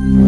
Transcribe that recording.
you